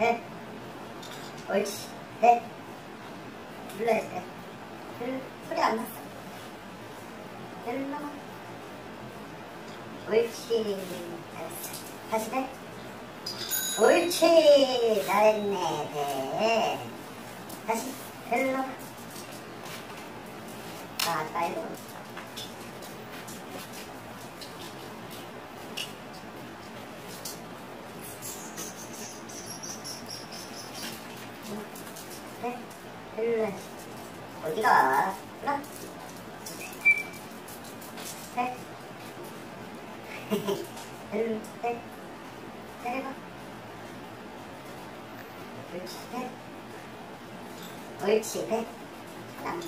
해. 옳지. 해. 눌러야 돼. 들, 소리 안 났어. 눌러. 옳지. 잘했어. 다시 해. 옳지. 잘했네. 네. 다시. 눌러. 아. 네, 일 로 어디가? 일로 네. 일로 네. 내려가. 옳지, 네. 옳지, 네. 하나,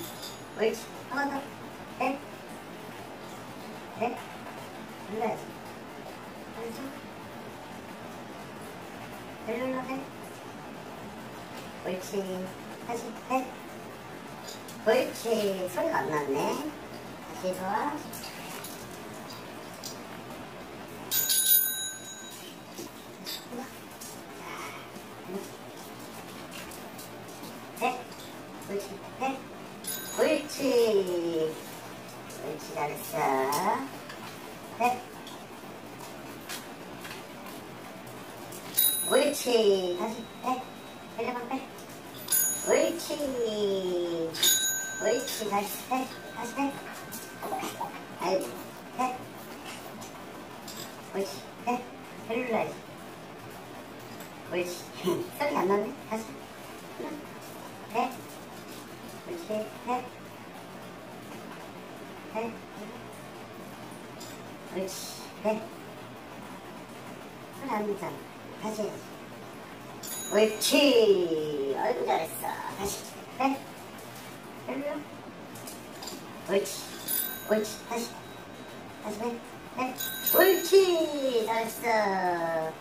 옳지, 한번 더, 네. 네. 눌러야지. 알죠? 일로 눌러, 네. 옳지. 다시 해. 옳지. 소리가 안 났네. 다시 좋아. 해. 옳지. 해. 옳지. 옳지. 잘했어. 해. 옳지. 다시. 옳지. 옳지. 다시 해. 다시 해. 아이고. 해. 옳지. 해. 배를 눌러야지. 옳지. 소리 안 나네. 다시. 해. 옳지. 해. 해. 옳지. 해. 소리 안 나잖아. 다시 해야지. 옳지. 아이고 잘했어. 다시. 해. 일로. 옳지. 옳지. 다시. 다시 해. 해. 옳지. 잘했어.